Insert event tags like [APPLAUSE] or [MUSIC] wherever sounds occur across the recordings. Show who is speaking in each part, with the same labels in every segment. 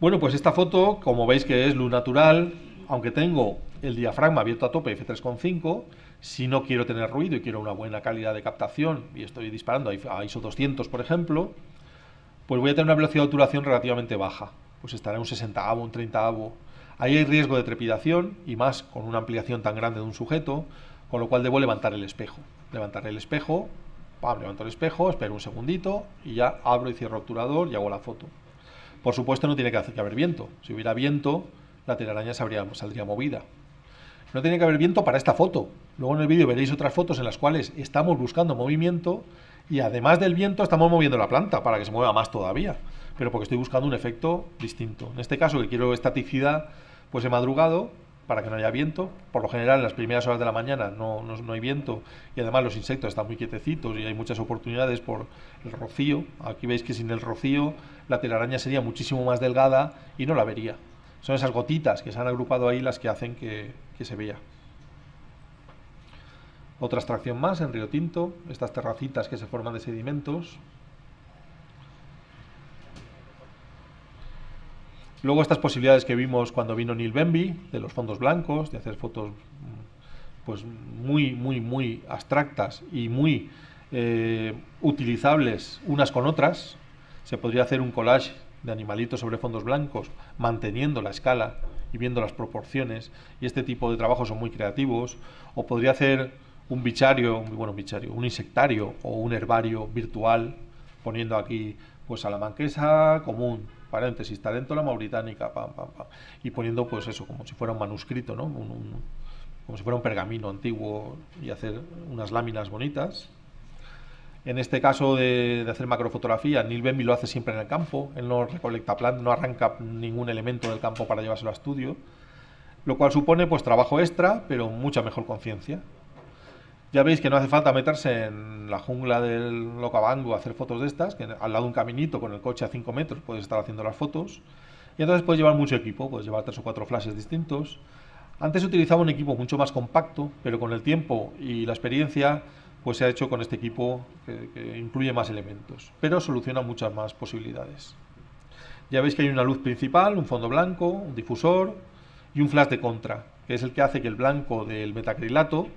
Speaker 1: Bueno, pues esta foto, como veis que es luz natural, aunque tengo el diafragma abierto a tope f3.5, si no quiero tener ruido y quiero una buena calidad de captación y estoy disparando a ISO 200, por ejemplo, pues voy a tener una velocidad de obturación relativamente baja. Pues estará un 60 un 30 Ahí hay riesgo de trepidación y más con una ampliación tan grande de un sujeto, con lo cual debo levantar el espejo. Levantar el espejo, pam, levanto el espejo, espero un segundito y ya abro y cierro obturador y hago la foto. Por supuesto no tiene que, haber viento. Si hubiera viento, la telaraña saldría movida. No tiene que haber viento para esta foto. Luego en el vídeo veréis otras fotos en las cuales estamos buscando movimiento y además del viento estamos moviendo la planta para que se mueva más todavía. Pero porque estoy buscando un efecto distinto. En este caso que quiero estaticidad, pues he madrugado para que no haya viento. Por lo general en las primeras horas de la mañana no, no, hay viento y además los insectos están muy quietecitos y hay muchas oportunidades por el rocío. Aquí veis que sin el rocío la telaraña sería muchísimo más delgada y no la vería. Son esas gotitas que se han agrupado ahí las que hacen que, se vea. Otra extracción más en Río Tinto, estas terracitas que se forman de sedimentos. Luego estas posibilidades que vimos cuando vino Neil Bemby, de los fondos blancos, de hacer fotos pues muy, muy, muy abstractas y muy eh, utilizables unas con otras. Se podría hacer un collage de animalitos sobre fondos blancos, manteniendo la escala y viendo las proporciones, y este tipo de trabajos son muy creativos, o podría hacer un bichario, bueno, un bichario, un insectario o un herbario virtual, poniendo aquí pues a la manquesa común, paréntesis, tarentola mauritánica, pam, pam, pam, y poniendo pues eso, como si fuera un manuscrito, ¿no? como si fuera un pergamino antiguo y hacer unas láminas bonitas. En este caso de, hacer macrofotografía, Neil Bemby lo hace siempre en el campo, él no recolecta plan, no arranca ningún elemento del campo para llevárselo a estudio, lo cual supone pues trabajo extra, pero mucha mejor conciencia. Ya veis que no hace falta meterse en la jungla del Locabango a hacer fotos de estas, que al lado de un caminito con el coche a 5 metros puedes estar haciendo las fotos. Y entonces puedes llevar mucho equipo, puedes llevar tres o cuatro flashes distintos. Antes utilizaba un equipo mucho más compacto, pero con el tiempo y la experiencia pues se ha hecho con este equipo que, incluye más elementos, pero soluciona muchas más posibilidades. Ya veis que hay una luz principal, un fondo blanco, un difusor y un flash de contra, que es el que hace que el blanco del metacrilato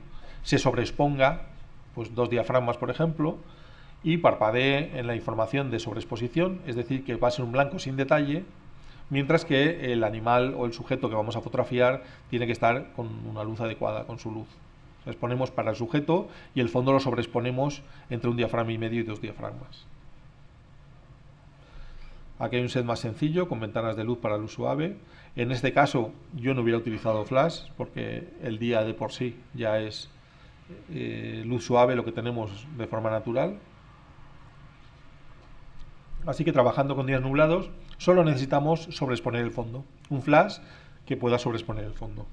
Speaker 1: se sobreexponga, pues dos diafragmas por ejemplo, y parpadee en la información de sobreexposición, es decir, que va a ser un blanco sin detalle, mientras que el animal o el sujeto que vamos a fotografiar tiene que estar con una luz adecuada, con su luz exponemos para el sujeto y el fondo lo sobreexponemos entre un diafragma y medio y dos diafragmas. Aquí hay un set más sencillo con ventanas de luz para luz suave. En este caso yo no hubiera utilizado flash porque el día de por sí ya es eh, luz suave lo que tenemos de forma natural. Así que trabajando con días nublados solo necesitamos sobreexponer el fondo. Un flash que pueda sobreexponer el fondo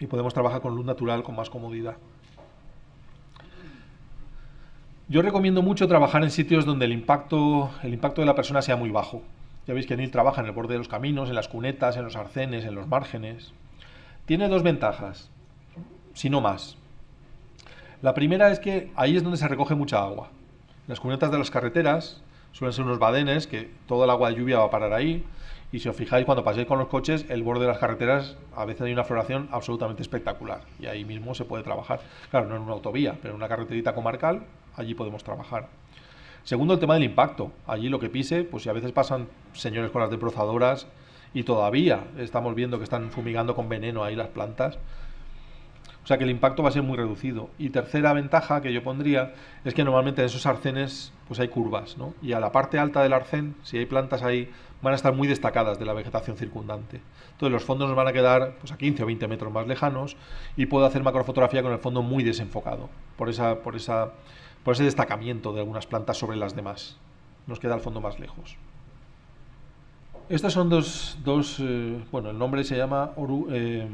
Speaker 1: y podemos trabajar con luz natural con más comodidad. Yo recomiendo mucho trabajar en sitios donde el impacto, el impacto de la persona sea muy bajo. Ya veis que Neil trabaja en el borde de los caminos, en las cunetas, en los arcenes, en los márgenes. Tiene dos ventajas, si no más. La primera es que ahí es donde se recoge mucha agua. Las cunetas de las carreteras suelen ser unos badenes que todo el agua de lluvia va a parar ahí y si os fijáis, cuando paséis con los coches, el borde de las carreteras a veces hay una floración absolutamente espectacular. Y ahí mismo se puede trabajar. Claro, no en una autovía, pero en una carreterita comarcal, allí podemos trabajar. Segundo, el tema del impacto. Allí lo que pise, pues si a veces pasan señores con las desbrozadoras y todavía estamos viendo que están fumigando con veneno ahí las plantas, sea que el impacto va a ser muy reducido. Y tercera ventaja que yo pondría es que normalmente en esos arcenes pues hay curvas, ¿no? Y a la parte alta del arcén, si hay plantas ahí, van a estar muy destacadas de la vegetación circundante. Entonces los fondos nos van a quedar pues, a 15 o 20 metros más lejanos y puedo hacer macrofotografía con el fondo muy desenfocado, por, esa, por, esa, por ese destacamiento de algunas plantas sobre las demás. Nos queda el fondo más lejos. Estas son dos, dos eh, bueno, el nombre se llama eh,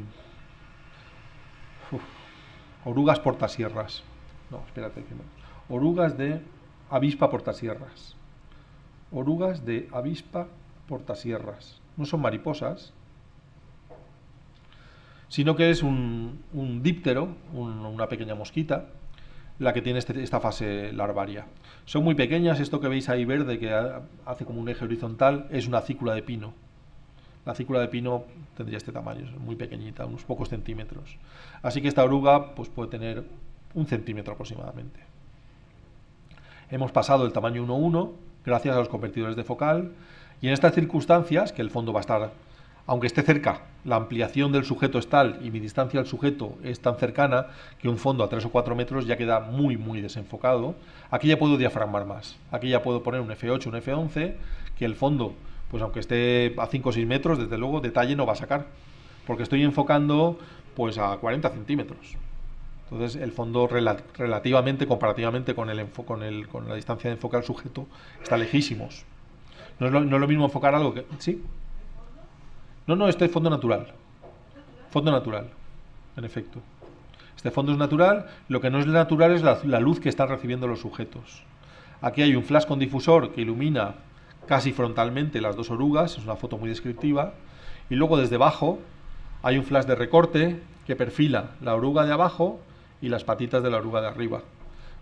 Speaker 1: orugas portasierras. No, espérate. Orugas de avispa portasierras. Orugas de avispa portasierras. No son mariposas, sino que es un, díptero, una pequeña mosquita, la que tiene este, esta fase larvaria. Son muy pequeñas, esto que veis ahí verde, que hace como un eje horizontal, es una cícula de pino. La cícula de pino tendría este tamaño, es muy pequeñita, unos pocos centímetros. Así que esta oruga pues, puede tener un centímetro aproximadamente. Hemos pasado el tamaño 1.1 gracias a los convertidores de focal y en estas circunstancias, que el fondo va a estar, aunque esté cerca, la ampliación del sujeto es tal y mi distancia al sujeto es tan cercana que un fondo a 3 o 4 metros ya queda muy, muy desenfocado. Aquí ya puedo diafragmar más. Aquí ya puedo poner un F8, un F11, que el fondo, pues aunque esté a 5 o 6 metros, desde luego detalle no va a sacar, porque estoy enfocando pues a 40 centímetros. Entonces el fondo relativamente, comparativamente con, el, con, el, con la distancia de enfoque al sujeto, está lejísimos. No es, lo, mismo enfocar algo que... ¿Sí? No, no, este es fondo natural. Fondo natural, en efecto. Este fondo es natural, lo que no es natural es la, la luz que están recibiendo los sujetos. Aquí hay un flash con difusor que ilumina casi frontalmente las dos orugas, es una foto muy descriptiva, y luego desde abajo hay un flash de recorte que perfila la oruga de abajo y las patitas de la oruga de arriba.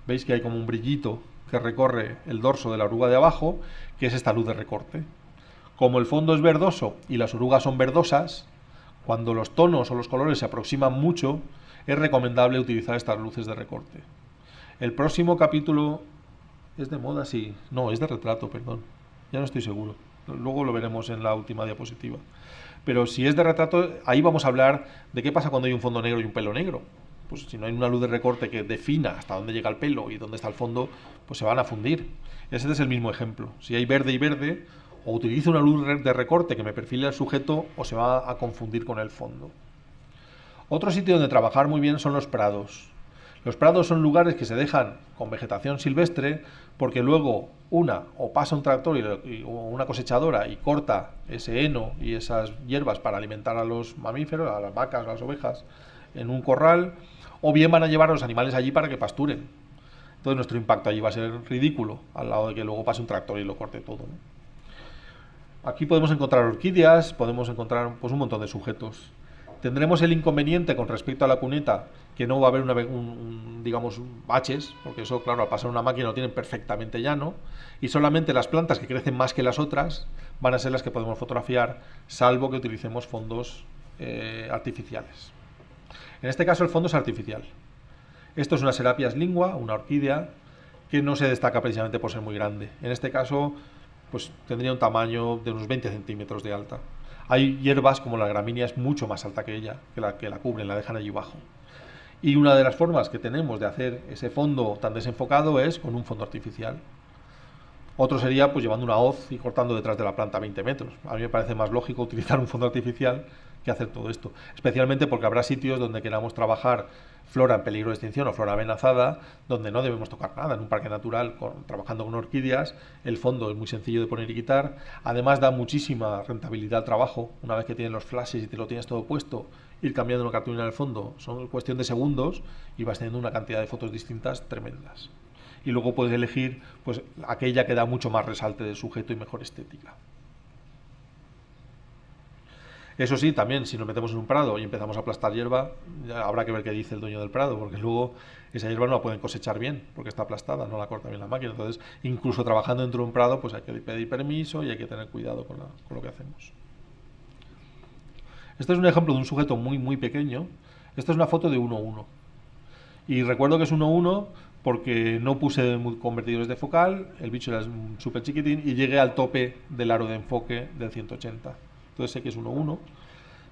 Speaker 1: Veis que hay como un brillito que recorre el dorso de la oruga de abajo, que es esta luz de recorte. Como el fondo es verdoso y las orugas son verdosas, cuando los tonos o los colores se aproximan mucho, es recomendable utilizar estas luces de recorte. El próximo capítulo es de moda, sí. No, es de retrato, perdón. Ya no estoy seguro. Luego lo veremos en la última diapositiva. Pero si es de retrato, ahí vamos a hablar de qué pasa cuando hay un fondo negro y un pelo negro pues si no hay una luz de recorte que defina hasta dónde llega el pelo y dónde está el fondo, pues se van a fundir. Ese es el mismo ejemplo. Si hay verde y verde, o utilizo una luz de recorte que me perfile al sujeto o se va a confundir con el fondo. Otro sitio donde trabajar muy bien son los prados. Los prados son lugares que se dejan con vegetación silvestre porque luego una o pasa un tractor o una cosechadora y corta ese heno y esas hierbas para alimentar a los mamíferos, a las vacas, a las ovejas en un corral o bien van a llevar a los animales allí para que pasturen. Entonces nuestro impacto allí va a ser ridículo, al lado de que luego pase un tractor y lo corte todo. Aquí podemos encontrar orquídeas, podemos encontrar pues, un montón de sujetos. Tendremos el inconveniente con respecto a la cuneta, que no va a haber una, un, digamos, baches, porque eso, claro, al pasar una máquina lo tienen perfectamente llano, y solamente las plantas que crecen más que las otras van a ser las que podemos fotografiar, salvo que utilicemos fondos eh, artificiales. En este caso el fondo es artificial. Esto es una Serapias lingua, una orquídea, que no se destaca precisamente por ser muy grande. En este caso, pues tendría un tamaño de unos 20 centímetros de alta. Hay hierbas como la gramínea es mucho más alta que ella, que la que la cubren, la dejan allí abajo. Y una de las formas que tenemos de hacer ese fondo tan desenfocado es con un fondo artificial. Otro sería pues llevando una hoz y cortando detrás de la planta 20 metros. A mí me parece más lógico utilizar un fondo artificial que hacer todo esto. Especialmente porque habrá sitios donde queramos trabajar flora en peligro de extinción o flora amenazada, donde no debemos tocar nada. En un parque natural, trabajando con orquídeas, el fondo es muy sencillo de poner y quitar. Además, da muchísima rentabilidad al trabajo. Una vez que tienes los flashes y te lo tienes todo puesto, ir cambiando una cartulina del fondo son cuestión de segundos y vas teniendo una cantidad de fotos distintas tremendas. Y luego puedes elegir pues, aquella que da mucho más resalte de sujeto y mejor estética. Eso sí, también si nos metemos en un prado y empezamos a aplastar hierba, habrá que ver qué dice el dueño del prado, porque luego esa hierba no la pueden cosechar bien, porque está aplastada, no la corta bien la máquina. Entonces, incluso trabajando dentro de un prado, pues hay que pedir permiso y hay que tener cuidado con, lo que hacemos. Este es un ejemplo de un sujeto muy, muy pequeño. Esta es una foto de 1.1. Y recuerdo que es 1.1 porque no puse convertidores de focal, el bicho era súper chiquitín y llegué al tope del aro de enfoque del 180 entonces sé que es 1-1.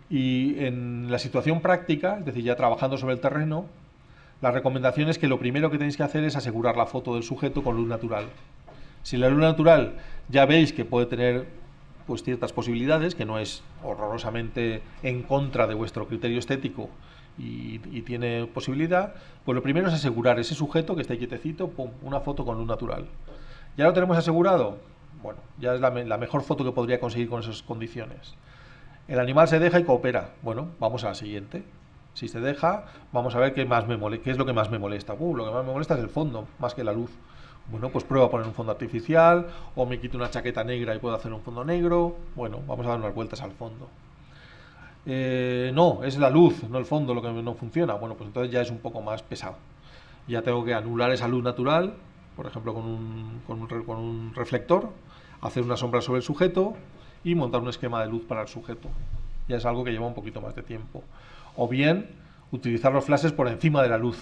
Speaker 1: Y en la situación práctica, es decir, ya trabajando sobre el terreno, la recomendación es que lo primero que tenéis que hacer es asegurar la foto del sujeto con luz natural. Si la luz natural ya veis que puede tener pues ciertas posibilidades, que no es horrorosamente en contra de vuestro criterio estético y, tiene posibilidad, pues lo primero es asegurar ese sujeto que esté quietecito, pum, una foto con luz natural. ¿Ya lo tenemos asegurado? Bueno, ya es la, mejor foto que podría conseguir con esas condiciones. El animal se deja y coopera. Bueno, vamos a la siguiente. Si se deja, vamos a ver qué, más me qué es lo que más me molesta. Uh, lo que más me molesta es el fondo, más que la luz. Bueno, pues prueba a poner un fondo artificial, o me quito una chaqueta negra y puedo hacer un fondo negro. Bueno, vamos a dar unas vueltas al fondo. Eh, no, es la luz, no el fondo lo que no funciona. Bueno, pues entonces ya es un poco más pesado. Ya tengo que anular esa luz natural, por ejemplo con un, con un, con un reflector, hacer una sombra sobre el sujeto y montar un esquema de luz para el sujeto. Ya es algo que lleva un poquito más de tiempo. O bien utilizar los flashes por encima de la luz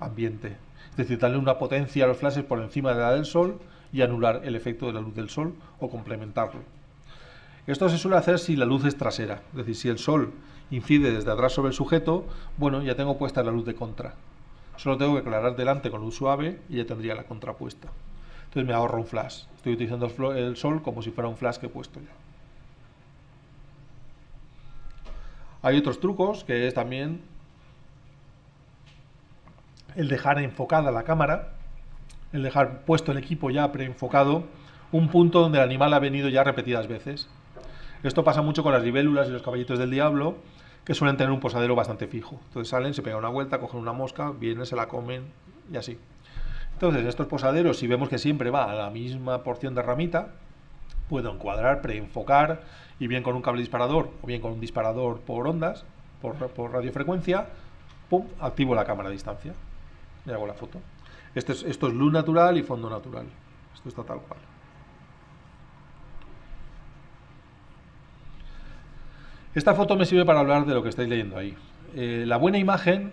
Speaker 1: ambiente. Es decir, darle una potencia a los flashes por encima de la del sol y anular el efecto de la luz del sol o complementarlo. Esto se suele hacer si la luz es trasera, es decir, si el sol incide desde atrás sobre el sujeto, bueno, ya tengo puesta la luz de contra. Solo tengo que aclarar delante con luz suave y ya tendría la contrapuesta. Entonces me ahorro un flash. Estoy utilizando el sol como si fuera un flash que he puesto yo. Hay otros trucos que es también el dejar enfocada la cámara, el dejar puesto el equipo ya preenfocado, un punto donde el animal ha venido ya repetidas veces. Esto pasa mucho con las libélulas y los caballitos del diablo, que suelen tener un posadero bastante fijo. Entonces salen, se pegan una vuelta, cogen una mosca, vienen, se la comen y así. Entonces estos posaderos, si vemos que siempre va a la misma porción de ramita, puedo encuadrar, preenfocar y bien con un cable disparador o bien con un disparador por ondas, por, radiofrecuencia, pum, activo la cámara a distancia y hago la foto. Esto es, esto es luz natural y fondo natural. Esto está tal cual. Esta foto me sirve para hablar de lo que estáis leyendo ahí. Eh, la buena imagen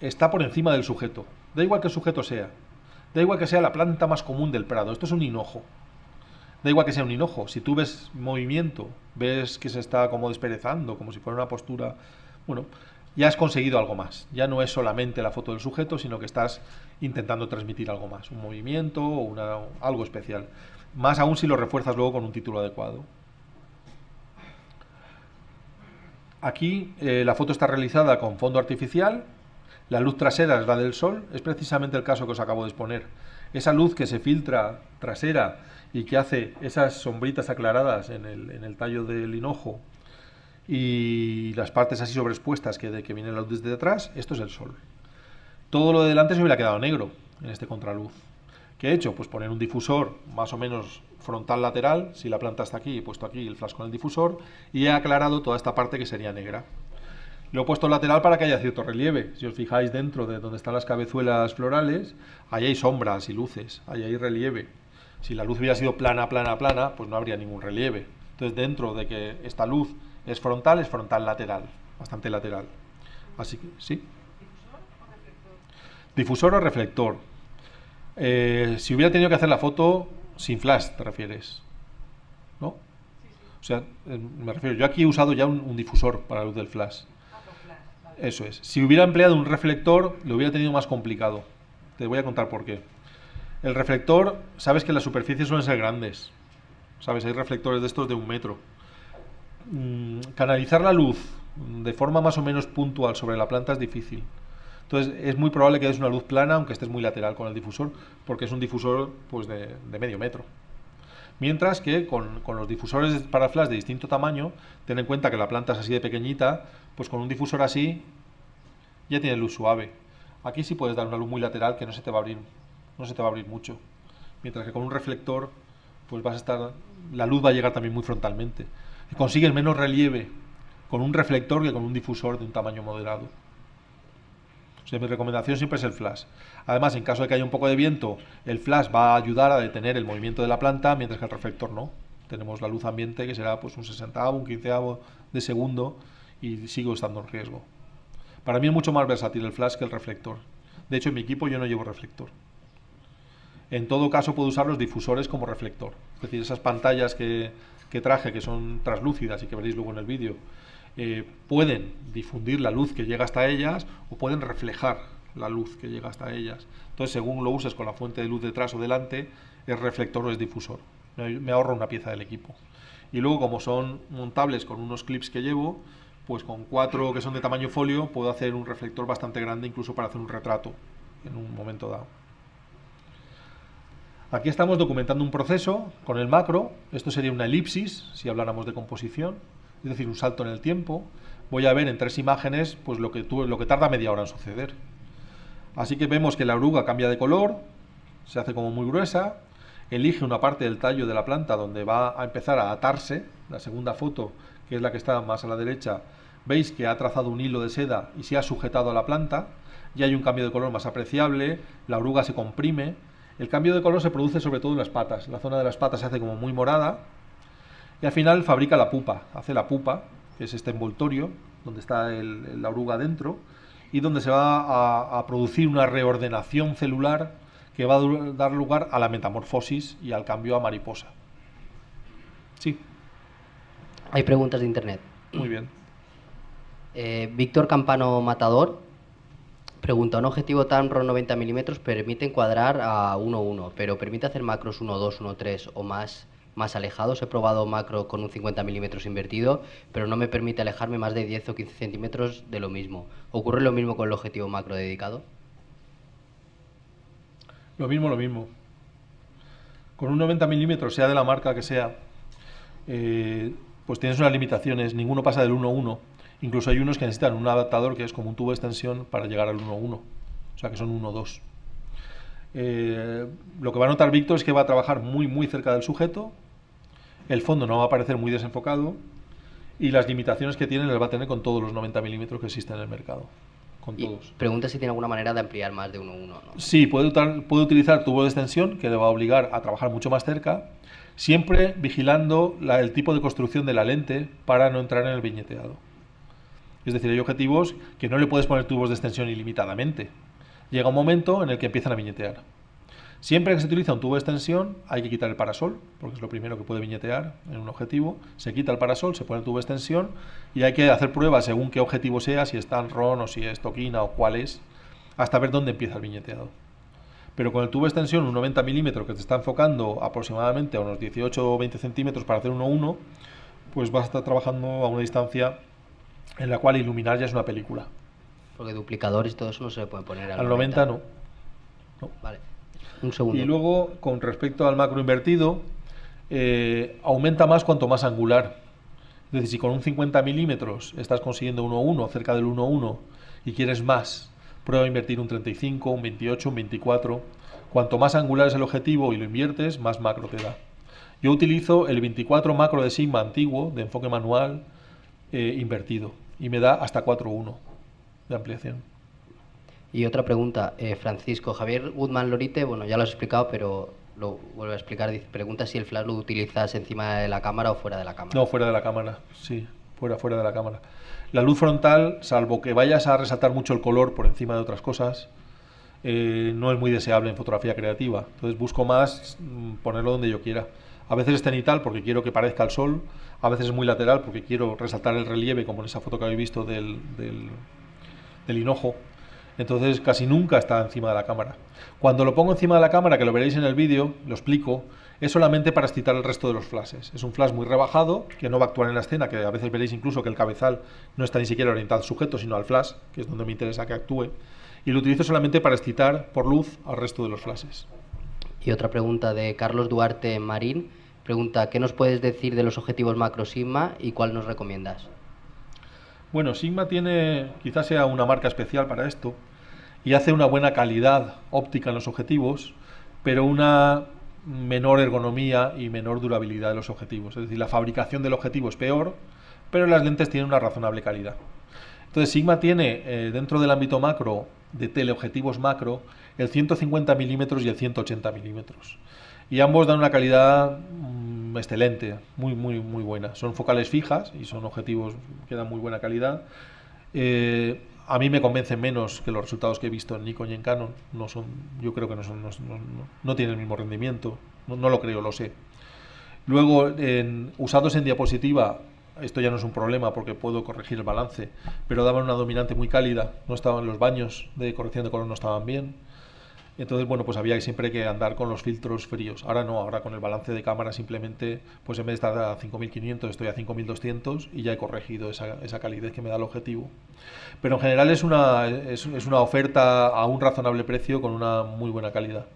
Speaker 1: está por encima del sujeto. Da igual que el sujeto sea. Da igual que sea la planta más común del prado. Esto es un hinojo. Da igual que sea un hinojo. Si tú ves movimiento, ves que se está como desperezando, como si fuera una postura, bueno, ya has conseguido algo más. Ya no es solamente la foto del sujeto, sino que estás intentando transmitir algo más, un movimiento o algo especial. Más aún si lo refuerzas luego con un título adecuado. Aquí eh, la foto está realizada con fondo artificial, la luz trasera es la del sol, es precisamente el caso que os acabo de exponer. Esa luz que se filtra trasera y que hace esas sombritas aclaradas en el, tallo del hinojo y las partes así sobreexpuestas que, de, que viene la luz desde detrás, esto es el sol. Todo lo de delante se hubiera quedado negro en este contraluz. ¿Qué he hecho? Pues poner un difusor más o menos frontal lateral, si la planta está aquí, he puesto aquí el flash con el difusor y he aclarado toda esta parte que sería negra. Lo he puesto lateral para que haya cierto relieve. Si os fijáis dentro de donde están las cabezuelas florales, ahí hay sombras y luces, ahí hay relieve. Si la luz hubiera sido plana, plana, plana, pues no habría ningún relieve. Entonces dentro de que esta luz es frontal, es frontal lateral, bastante lateral. Así que, ¿sí? ¿Difusor o reflector? Difusor o reflector. Eh, si hubiera tenido que hacer la foto sin flash, ¿te refieres? ¿No? O sea, eh, me refiero, yo aquí he usado ya un, difusor para la luz del flash. Eso es. Si hubiera empleado un reflector, lo hubiera tenido más complicado. Te voy a contar por qué. El reflector, sabes que las superficies suelen ser grandes. ¿Sabes? Hay reflectores de estos de un metro. Mm, canalizar la luz de forma más o menos puntual sobre la planta es difícil. Entonces es muy probable que des una luz plana, aunque estés muy lateral con el difusor, porque es un difusor pues, de, medio metro. Mientras que con, los difusores para flash de distinto tamaño, ten en cuenta que la planta es así de pequeñita, pues con un difusor así ya tiene luz suave. Aquí sí puedes dar una luz muy lateral que no se te va a abrir, no se te va a abrir mucho. Mientras que con un reflector, pues vas a estar, la luz va a llegar también muy frontalmente. Consigues menos relieve con un reflector que con un difusor de un tamaño moderado mi recomendación siempre es el flash. Además, en caso de que haya un poco de viento, el flash va a ayudar a detener el movimiento de la planta, mientras que el reflector no. Tenemos la luz ambiente que será pues un sesentavo, un quinceavo de segundo y sigo estando en riesgo. Para mí es mucho más versátil el flash que el reflector. De hecho, en mi equipo yo no llevo reflector. En todo caso, puedo usar los difusores como reflector. Es decir, esas pantallas que, que traje, que son translúcidas y que veréis luego en el vídeo, eh, pueden difundir la luz que llega hasta ellas o pueden reflejar la luz que llega hasta ellas. Entonces, según lo uses con la fuente de luz detrás o delante, es reflector o es difusor. Me ahorro una pieza del equipo. Y luego, como son montables con unos clips que llevo, pues con cuatro que son de tamaño folio, puedo hacer un reflector bastante grande incluso para hacer un retrato en un momento dado. Aquí estamos documentando un proceso con el macro. Esto sería una elipsis, si habláramos de composición es decir, un salto en el tiempo, voy a ver en tres imágenes pues lo que, lo que tarda media hora en suceder. Así que vemos que la oruga cambia de color, se hace como muy gruesa, elige una parte del tallo de la planta donde va a empezar a atarse, la segunda foto, que es la que está más a la derecha, veis que ha trazado un hilo de seda y se ha sujetado a la planta, y hay un cambio de color más apreciable, la oruga se comprime, el cambio de color se produce sobre todo en las patas, la zona de las patas se hace como muy morada, Y al final fabrica la pupa, hace la pupa, que es este envoltorio, donde está la oruga dentro, y donde se va a, producir una reordenación celular que va a dar lugar a la metamorfosis y al cambio a mariposa. Sí.
Speaker 2: Hay preguntas de internet.
Speaker 1: Muy bien.
Speaker 2: Eh, Víctor Campano Matador pregunta, un objetivo Tamron 90 milímetros permite encuadrar a 1.1, pero permite hacer macros 1.2, 1.3 o más más alejados. He probado macro con un 50 milímetros invertido, pero no me permite alejarme más de 10 o 15 centímetros de lo mismo. ¿Ocurre lo mismo con el objetivo macro dedicado?
Speaker 1: Lo mismo, lo mismo. Con un 90 milímetros, sea de la marca que sea, eh, pues tienes unas limitaciones. Ninguno pasa del 1.1. Incluso hay unos que necesitan un adaptador que es como un tubo de extensión para llegar al 1.1. O sea que son 1.2. Eh, lo que va a notar Víctor es que va a trabajar muy muy cerca del sujeto, el fondo no va a aparecer muy desenfocado y las limitaciones que tiene las va a tener con todos los 90 milímetros que existen en el mercado. Con todos.
Speaker 2: Pregunta si tiene alguna manera de ampliar más de 1.1. ¿no?
Speaker 1: Sí, puede, puede utilizar tubo de extensión que le va a obligar a trabajar mucho más cerca, siempre vigilando el tipo de construcción de la lente para no entrar en el viñeteado. Es decir, hay objetivos que no le puedes poner tubos de extensión ilimitadamente. Llega un momento en el que empiezan a viñetear. Siempre que se utiliza un tubo de extensión hay que quitar el parasol, porque es lo primero que puede viñetear en un objetivo. Se quita el parasol, se pone el tubo de extensión y hay que hacer pruebas según qué objetivo sea, si es Tanron o si es Toquina o cuál es, hasta ver dónde empieza el viñeteado. Pero con el tubo de extensión, un 90 milímetros que te está enfocando aproximadamente a unos 18 o 20 centímetros para hacer 1-1, pues vas a estar trabajando a una distancia en la cual iluminar ya es una película.
Speaker 2: Porque duplicadores y todo eso no se puede poner
Speaker 1: al, 90. no.
Speaker 2: no. Vale.
Speaker 1: Y luego, con respecto al macro invertido, eh, aumenta más cuanto más angular. Es decir, si con un 50 milímetros estás consiguiendo 1,1, cerca del 1,1, y quieres más, prueba a invertir un 35, un 28, un 24. Cuanto más angular es el objetivo y lo inviertes, más macro te da. Yo utilizo el 24 macro de Sigma antiguo, de enfoque manual, eh, invertido, y me da hasta 4,1 de ampliación.
Speaker 2: Y otra pregunta, eh, Francisco, Javier Woodman Lorite, bueno, ya lo has explicado, pero lo vuelvo a explicar. pregunta si el flash lo utilizas encima de la cámara o fuera de la cámara.
Speaker 1: No, fuera de la cámara, sí, fuera, fuera de la cámara. La luz frontal, salvo que vayas a resaltar mucho el color por encima de otras cosas, eh, no es muy deseable en fotografía creativa. Entonces busco más mm, ponerlo donde yo quiera. A veces es cenital porque quiero que parezca el sol, a veces es muy lateral porque quiero resaltar el relieve, como en esa foto que habéis visto del, del, del hinojo entonces casi nunca está encima de la cámara. Cuando lo pongo encima de la cámara, que lo veréis en el vídeo, lo explico, es solamente para excitar el resto de los flashes. Es un flash muy rebajado, que no va a actuar en la escena, que a veces veréis incluso que el cabezal no está ni siquiera orientado al sujeto, sino al flash, que es donde me interesa que actúe. Y lo utilizo solamente para excitar por luz al resto de los flashes.
Speaker 2: Y otra pregunta de Carlos Duarte Marín. Pregunta, ¿qué nos puedes decir de los objetivos macro Sigma y cuál nos recomiendas?
Speaker 1: Bueno, Sigma tiene, quizás sea una marca especial para esto, y hace una buena calidad óptica en los objetivos, pero una menor ergonomía y menor durabilidad de los objetivos. Es decir, la fabricación del objetivo es peor, pero las lentes tienen una razonable calidad. Entonces, Sigma tiene eh, dentro del ámbito macro de teleobjetivos macro el 150 milímetros y el 180 milímetros. Y ambos dan una calidad mm, excelente, muy, muy, muy buena. Son focales fijas y son objetivos que dan muy buena calidad. Eh, a mí me convencen menos que los resultados que he visto en Nikon y en Canon. No son, yo creo que no, son, no, tienen el mismo rendimiento. No, lo creo, lo sé. Luego, en, usados en diapositiva, esto ya no es un problema porque puedo corregir el balance, pero daban una dominante muy cálida. No estaban los baños de corrección de color, no estaban bien. Entonces, bueno, pues había siempre que andar con los filtros fríos. Ahora no, ahora con el balance de cámara simplemente, pues en vez de estar a 5500 estoy a 5200 y ya he corregido esa, esa calidez que me da el objetivo. Pero en general es una, es, una oferta a un razonable precio con una muy buena calidad.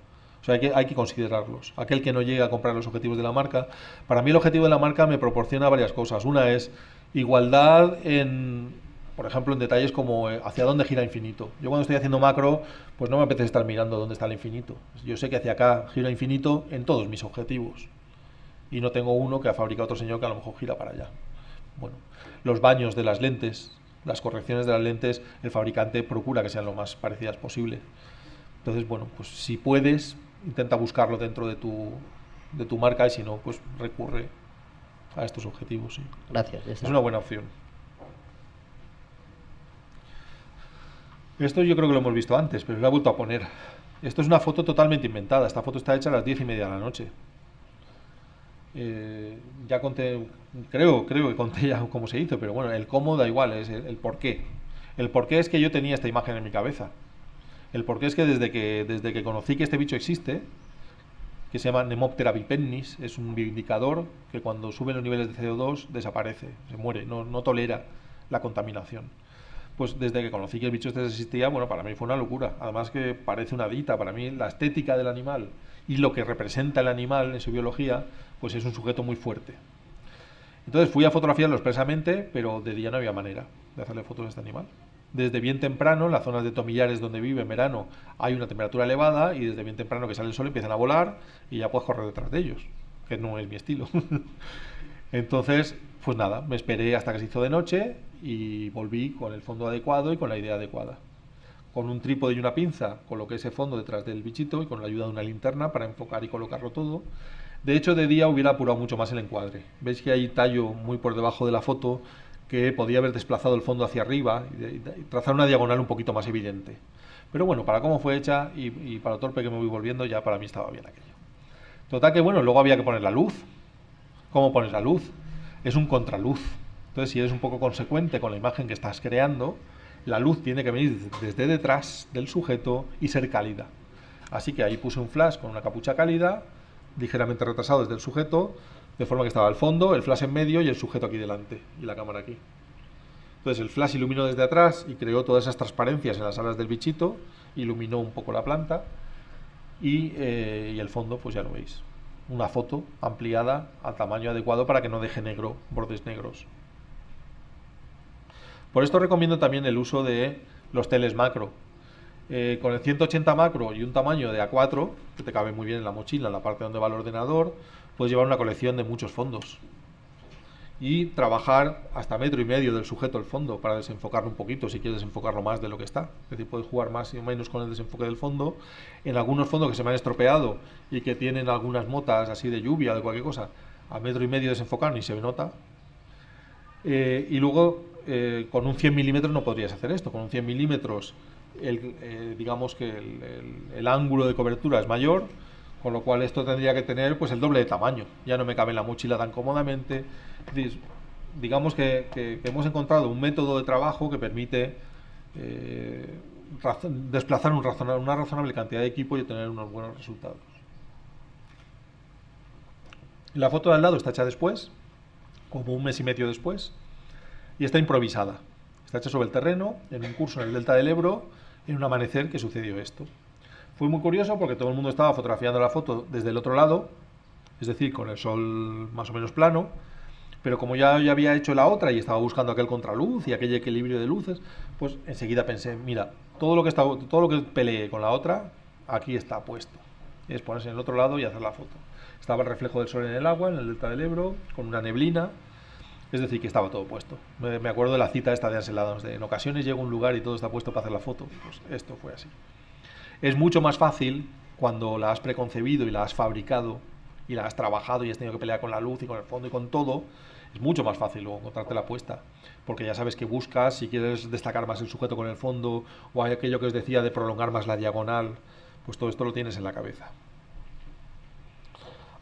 Speaker 1: O sea, hay que, hay que considerarlos. Aquel que no llegue a comprar los objetivos de la marca, para mí el objetivo de la marca me proporciona varias cosas. Una es igualdad en por ejemplo, en detalles como eh, hacia dónde gira infinito. Yo cuando estoy haciendo macro, pues no me apetece estar mirando dónde está el infinito. Yo sé que hacia acá gira infinito en todos mis objetivos. Y no tengo uno que ha fabricado otro señor que a lo mejor gira para allá. Bueno, los baños de las lentes, las correcciones de las lentes, el fabricante procura que sean lo más parecidas posible. Entonces, bueno, pues si puedes, intenta buscarlo dentro de tu, de tu marca y si no, pues recurre a estos objetivos. Sí.
Speaker 2: Gracias.
Speaker 1: Es una buena opción. Esto yo creo que lo hemos visto antes, pero lo he vuelto a poner. Esto es una foto totalmente inventada. Esta foto está hecha a las diez y media de la noche. Eh, ya conté, creo, creo que conté ya cómo se hizo, pero bueno, el cómo da igual, es el, por qué. El por qué es que yo tenía esta imagen en mi cabeza. El por qué es que desde que, desde que conocí que este bicho existe, que se llama Nemoptera bipennis, es un indicador que cuando suben los niveles de CO2 desaparece, se muere, no, no tolera la contaminación pues desde que conocí que el bicho este existía, bueno, para mí fue una locura. Además que parece una dita, para mí la estética del animal y lo que representa el animal en su biología, pues es un sujeto muy fuerte. Entonces fui a fotografiarlo expresamente, pero de día no había manera de hacerle fotos a este animal. Desde bien temprano, en las zonas de tomillares donde vive en verano, hay una temperatura elevada y desde bien temprano que sale el sol empiezan a volar y ya puedes correr detrás de ellos, que no es mi estilo. [LAUGHS] Entonces, pues nada, me esperé hasta que se hizo de noche y volví con el fondo adecuado y con la idea adecuada. Con un trípode y una pinza coloqué ese fondo detrás del bichito y con la ayuda de una linterna para enfocar y colocarlo todo. De hecho, de día hubiera apurado mucho más el encuadre. Veis que hay tallo muy por debajo de la foto que podía haber desplazado el fondo hacia arriba y, trazar una diagonal un poquito más evidente. Pero bueno, para cómo fue hecha y, y para lo torpe que me voy volviendo, ya para mí estaba bien aquello. Total que bueno, luego había que poner la luz. ¿Cómo pones la luz? Es un contraluz. Entonces, si eres un poco consecuente con la imagen que estás creando, la luz tiene que venir desde detrás del sujeto y ser cálida. Así que ahí puse un flash con una capucha cálida, ligeramente retrasado desde el sujeto, de forma que estaba al fondo, el flash en medio y el sujeto aquí delante, y la cámara aquí. Entonces el flash iluminó desde atrás y creó todas esas transparencias en las alas del bichito, iluminó un poco la planta y, eh, el fondo, pues ya lo veis. Una foto ampliada al tamaño adecuado para que no deje negro, bordes negros. Por esto recomiendo también el uso de los teles macro. Eh, con el 180 macro y un tamaño de A4, que te cabe muy bien en la mochila, en la parte donde va el ordenador, puedes llevar una colección de muchos fondos. Y trabajar hasta metro y medio del sujeto el fondo para desenfocarlo un poquito, si quieres desenfocarlo más de lo que está. Es decir, puedes jugar más o menos con el desenfoque del fondo. En algunos fondos que se me han estropeado y que tienen algunas motas así de lluvia o de cualquier cosa, a metro y medio desenfocar ni se nota. Eh, y luego eh, con un 100 milímetros no podrías hacer esto. Con un 100 milímetros, eh, digamos que el, ángulo de cobertura es mayor, con lo cual esto tendría que tener pues el doble de tamaño. Ya no me cabe en la mochila tan cómodamente. digamos que, hemos encontrado un método de trabajo que permite eh, desplazar un una razonable cantidad de equipo y obtener unos buenos resultados. La foto de al lado está hecha después, como un mes y medio después y está improvisada. Está hecha sobre el terreno, en un curso en el Delta del Ebro, en un amanecer que sucedió esto. Fue muy curioso porque todo el mundo estaba fotografiando la foto desde el otro lado, es decir, con el sol más o menos plano, pero como ya, ya había hecho la otra y estaba buscando aquel contraluz y aquel equilibrio de luces, pues enseguida pensé, mira, todo lo que, está, todo lo que peleé con la otra, aquí está puesto. Es ponerse en el otro lado y hacer la foto. Estaba el reflejo del sol en el agua, en el delta del Ebro, con una neblina, es decir, que estaba todo puesto. Me, acuerdo de la cita esta de Anselados, de en ocasiones llego un lugar y todo está puesto para hacer la foto. Pues esto fue así. Es mucho más fácil cuando la has preconcebido y la has fabricado y la has trabajado y has tenido que pelear con la luz y con el fondo y con todo, es mucho más fácil luego encontrarte la puesta. Porque ya sabes que buscas, si quieres destacar más el sujeto con el fondo, o aquello que os decía de prolongar más la diagonal, pues todo esto lo tienes en la cabeza.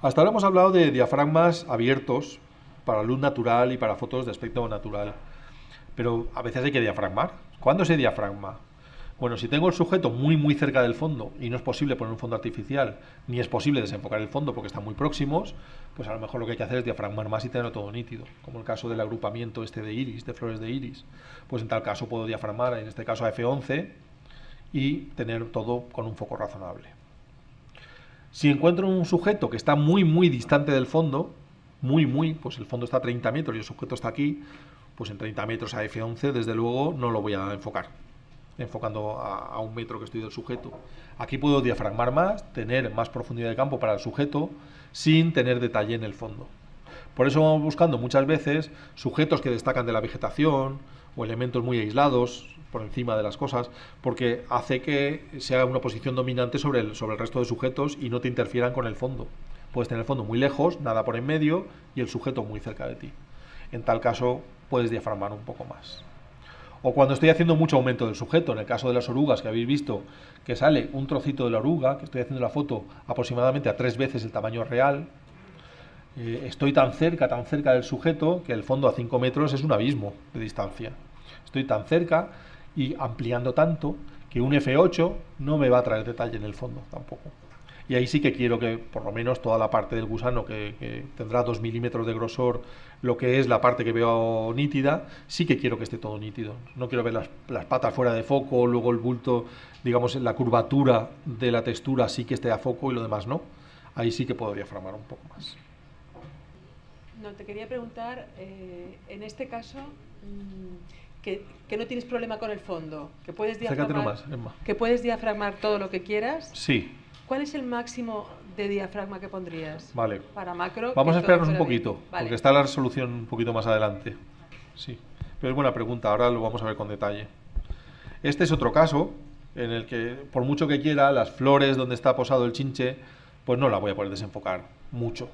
Speaker 1: Hasta ahora hemos hablado de diafragmas abiertos, para luz natural y para fotos de aspecto natural. Pero a veces hay que diafragmar. ¿Cuándo se diafragma? Bueno, si tengo el sujeto muy muy cerca del fondo y no es posible poner un fondo artificial, ni es posible desenfocar el fondo porque están muy próximos, pues a lo mejor lo que hay que hacer es diafragmar más y tenerlo todo nítido, como el caso del agrupamiento este de iris, de flores de iris. Pues en tal caso puedo diafragmar, en este caso a F11, y tener todo con un foco razonable. Si encuentro un sujeto que está muy muy distante del fondo, muy, muy, pues el fondo está a 30 metros y el sujeto está aquí, pues en 30 metros a F11, desde luego no lo voy a enfocar, enfocando a, un metro que estoy del sujeto. Aquí puedo diafragmar más, tener más profundidad de campo para el sujeto, sin tener detalle en el fondo. Por eso vamos buscando muchas veces sujetos que destacan de la vegetación o elementos muy aislados por encima de las cosas, porque hace que sea una posición dominante sobre el, sobre el resto de sujetos y no te interfieran con el fondo Puedes tener el fondo muy lejos, nada por en medio y el sujeto muy cerca de ti. En tal caso, puedes diafragmar un poco más. O cuando estoy haciendo mucho aumento del sujeto, en el caso de las orugas que habéis visto, que sale un trocito de la oruga, que estoy haciendo la foto aproximadamente a tres veces el tamaño real, eh, estoy tan cerca, tan cerca del sujeto, que el fondo a 5 metros es un abismo de distancia. Estoy tan cerca y ampliando tanto que un F8 no me va a traer detalle en el fondo tampoco. Y ahí sí que quiero que por lo menos toda la parte del gusano, que, tendrá 2 milímetros de grosor, lo que es la parte que veo nítida, sí que quiero que esté todo nítido. No quiero ver las, las patas fuera de foco, luego el bulto, digamos, la curvatura de la textura sí que esté a foco y lo demás no. Ahí sí que podría diaframar un poco más.
Speaker 3: No, te quería preguntar, eh, en este caso, mm, que, no tienes problema con el fondo, que puedes diafragmar, que puedes diafragmar todo lo que quieras.
Speaker 1: Sí.
Speaker 3: ¿Cuál es el máximo de diafragma que pondrías?
Speaker 1: Vale.
Speaker 3: Para macro.
Speaker 1: Vamos a esperarnos un poquito, porque está la resolución un poquito más adelante. Sí. Pero es buena pregunta, ahora lo vamos a ver con detalle. Este es otro caso en el que, por mucho que quiera, las flores donde está posado el chinche, pues no la voy a poder desenfocar mucho.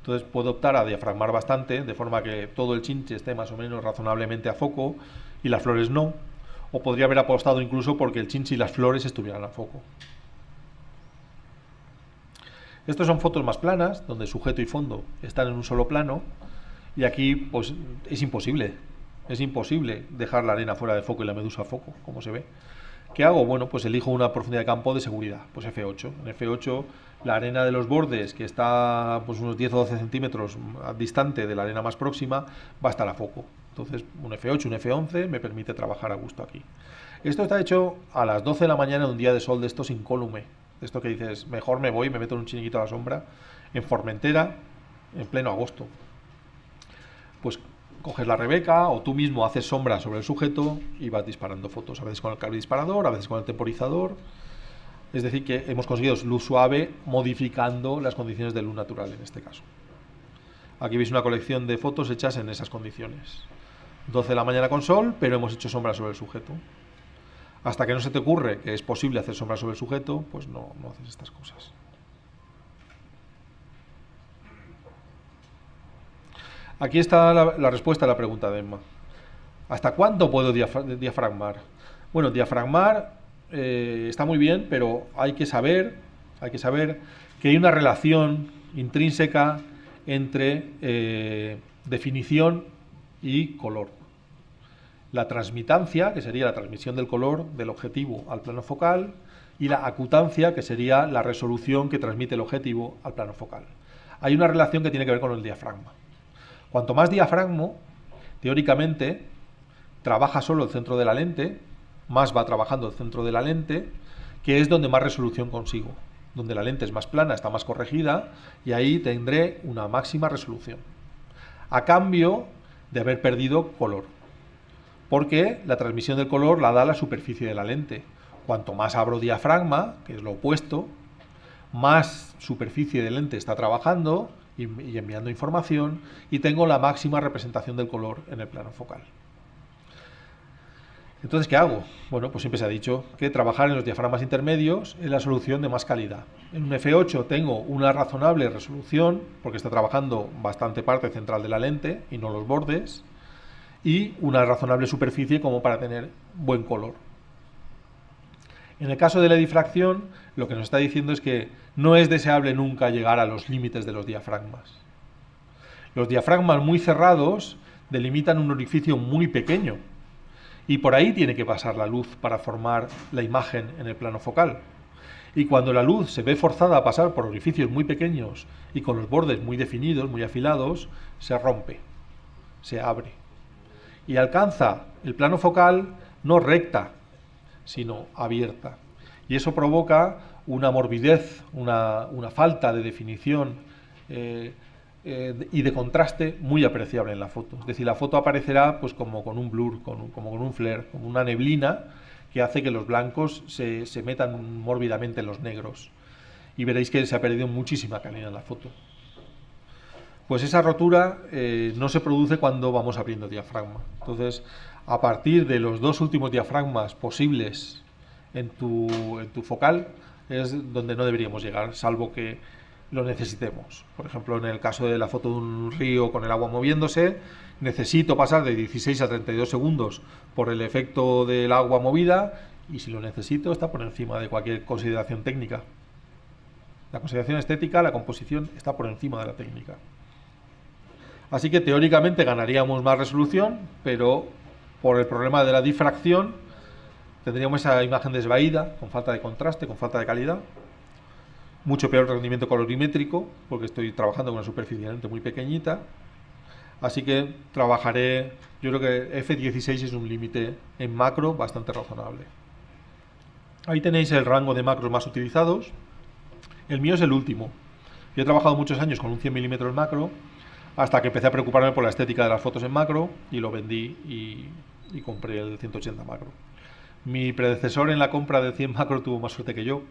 Speaker 1: Entonces puedo optar a diafragmar bastante, de forma que todo el chinche esté más o menos razonablemente a foco y las flores no. O podría haber apostado incluso porque el chinche y las flores estuvieran a foco. Estas son fotos más planas, donde sujeto y fondo están en un solo plano, y aquí pues es imposible, es imposible dejar la arena fuera de foco y la medusa a foco, como se ve. ¿Qué hago? Bueno, pues elijo una profundidad de campo de seguridad, pues F8. En F8 la arena de los bordes, que está pues unos 10 o 12 centímetros distante de la arena más próxima, va a estar a foco. Entonces un F8, un F11 me permite trabajar a gusto aquí. Esto está hecho a las 12 de la mañana de un día de sol de estos incólume esto que dices, mejor me voy, me meto en un chiniquito a la sombra, en Formentera, en pleno agosto. Pues coges la Rebeca o tú mismo haces sombra sobre el sujeto y vas disparando fotos, a veces con el cable disparador, a veces con el temporizador. Es decir, que hemos conseguido luz suave modificando las condiciones de luz natural en este caso. Aquí veis una colección de fotos hechas en esas condiciones. 12 de la mañana con sol, pero hemos hecho sombra sobre el sujeto. Hasta que no se te ocurre que es posible hacer sombra sobre el sujeto, pues no, haces estas cosas. Aquí está la, respuesta a la pregunta de Emma. ¿Hasta cuándo puedo diafragmar? Bueno, diafragmar eh, está muy bien, pero hay que saber, hay que saber que hay una relación intrínseca entre eh, definición y color la transmitancia, que sería la transmisión del color del objetivo al plano focal, y la acutancia, que sería la resolución que transmite el objetivo al plano focal. Hay una relación que tiene que ver con el diafragma. Cuanto más diafragma, teóricamente, trabaja solo el centro de la lente, más va trabajando el centro de la lente, que es donde más resolución consigo, donde la lente es más plana, está más corregida, y ahí tendré una máxima resolución. A cambio de haber perdido color porque la transmisión del color la da la superficie de la lente. Cuanto más abro diafragma, que es lo opuesto, más superficie de lente está trabajando y, enviando información y tengo la máxima representación del color en el plano focal. Entonces, ¿qué hago? Bueno, pues siempre se ha dicho que trabajar en los diafragmas intermedios es la solución de más calidad. En un F8 tengo una razonable resolución, porque está trabajando bastante parte central de la lente y no los bordes y una razonable superficie como para tener buen color. En el caso de la difracción, lo que nos está diciendo es que no es deseable nunca llegar a los límites de los diafragmas. Los diafragmas muy cerrados delimitan un orificio muy pequeño y por ahí tiene que pasar la luz para formar la imagen en el plano focal. Y cuando la luz se ve forzada a pasar por orificios muy pequeños y con los bordes muy definidos, muy afilados, se rompe, se abre y alcanza el plano focal no recta, sino abierta. Y eso provoca una morbidez, una, falta de definición eh, eh, y de contraste muy apreciable en la foto. Es decir, la foto aparecerá pues, como con un blur, como con un flare, como una neblina que hace que los blancos se, se metan mórbidamente en los negros. Y veréis que se ha perdido muchísima calidad en la foto. Pues esa rotura eh, no se produce cuando vamos abriendo diafragma. Entonces, a partir de los dos últimos diafragmas posibles en tu, focal, es donde no deberíamos llegar, salvo que lo necesitemos. Por ejemplo, en el caso de la foto de un río con el agua moviéndose, necesito pasar de 16 a 32 segundos por el efecto del agua movida y si lo necesito está por encima de cualquier consideración técnica. La consideración estética, la composición está por encima de la técnica. Así que teóricamente ganaríamos más resolución, pero por el problema de la difracción tendríamos esa imagen desvaída, con falta de contraste, con falta de calidad. Mucho peor rendimiento colorimétrico, porque estoy trabajando con una superficie lente muy pequeñita. Así que trabajaré, yo creo que F16 es un límite en macro bastante razonable. Ahí tenéis el rango de macros más utilizados. El mío es el último. Yo he trabajado muchos años con un 100 mm macro hasta que empecé a preocuparme por la estética de las fotos en macro y lo vendí y, compré el 180 macro. Mi predecesor en la compra del 100 macro tuvo más suerte que yo,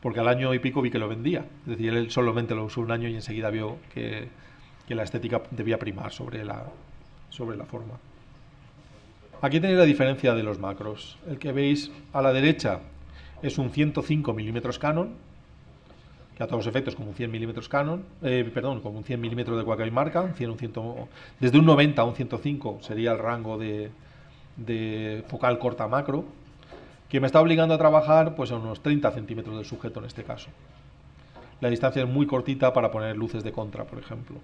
Speaker 1: porque al año y pico vi que lo vendía. Es decir, él solamente lo usó un año y enseguida vio que, que la estética debía primar sobre la, sobre la forma. Aquí tenéis la diferencia de los macros. El que veis a la derecha es un 105 milímetros Canon, a todos los efectos como un 100 milímetros Canon, eh, perdón, como un 100 milímetros de cualquier marca, un 100, un 100, desde un 90 a un 105 sería el rango de, de focal corta macro, que me está obligando a trabajar pues a unos 30 centímetros del sujeto en este caso. La distancia es muy cortita para poner luces de contra, por ejemplo.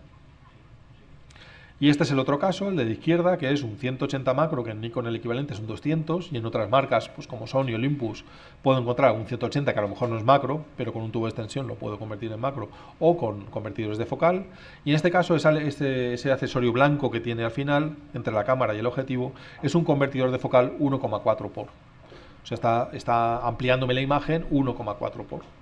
Speaker 1: Y este es el otro caso, el de la izquierda, que es un 180 macro, que en Nikon el equivalente es un 200, y en otras marcas, pues como Sony Olympus, puedo encontrar un 180 que a lo mejor no es macro, pero con un tubo de extensión lo puedo convertir en macro, o con convertidores de focal. Y en este caso, ese, ese accesorio blanco que tiene al final, entre la cámara y el objetivo, es un convertidor de focal 1,4 por. O sea, está, está ampliándome la imagen 1,4 por.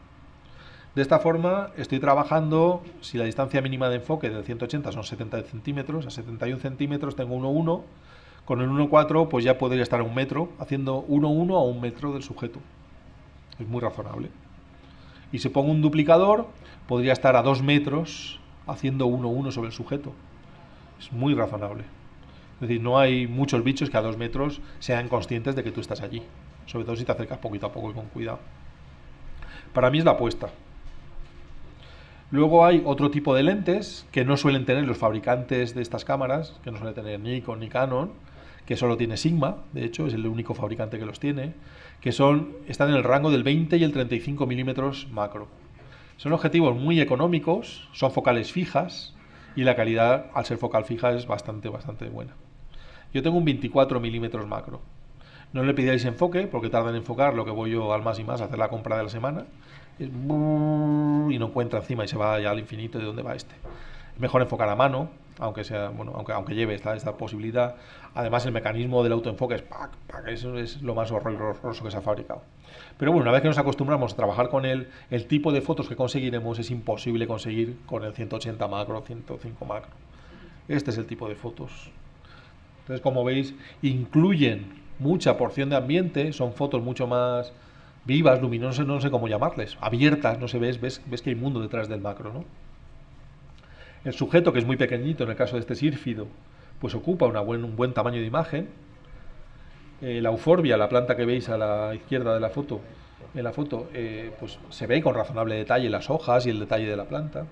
Speaker 1: De esta forma estoy trabajando, si la distancia mínima de enfoque del 180 son 70 centímetros, a 71 centímetros tengo 1,1, con el 1,4 pues ya podría estar a un metro, haciendo 1,1 a un metro del sujeto. Es muy razonable. Y si pongo un duplicador, podría estar a 2 metros haciendo 1,1 sobre el sujeto. Es muy razonable. Es decir, no hay muchos bichos que a 2 metros sean conscientes de que tú estás allí. Sobre todo si te acercas poquito a poco y con cuidado. Para mí es la apuesta. Luego hay otro tipo de lentes que no suelen tener los fabricantes de estas cámaras, que no suelen tener Nikon ni Canon, que solo tiene Sigma, de hecho, es el único fabricante que los tiene, que son, están en el rango del 20 y el 35 milímetros macro. Son objetivos muy económicos, son focales fijas y la calidad, al ser focal fija, es bastante, bastante buena. Yo tengo un 24 milímetros macro. No le pidáis enfoque, porque tarda en enfocar lo que voy yo al más y más a hacer la compra de la semana y no encuentra encima y se va ya al infinito de dónde va este. Es mejor enfocar a mano, aunque sea, bueno, aunque, aunque lleve esta, esta posibilidad. Además, el mecanismo del autoenfoque es ¡pac! eso es lo más horroroso que se ha fabricado. Pero bueno, una vez que nos acostumbramos a trabajar con él, el tipo de fotos que conseguiremos es imposible conseguir con el 180 macro, 105 macro. Este es el tipo de fotos. Entonces, como veis, incluyen mucha porción de ambiente, son fotos mucho más vivas, luminosas, no sé cómo llamarles, abiertas, no se ves, ves, ves que hay mundo detrás del macro, ¿no? El sujeto, que es muy pequeñito en el caso de este sírfido, pues ocupa buen, un buen tamaño de imagen. Eh, la euforbia, la planta que veis a la izquierda de la foto, en la foto, eh, pues se ve con razonable detalle las hojas y el detalle de la planta.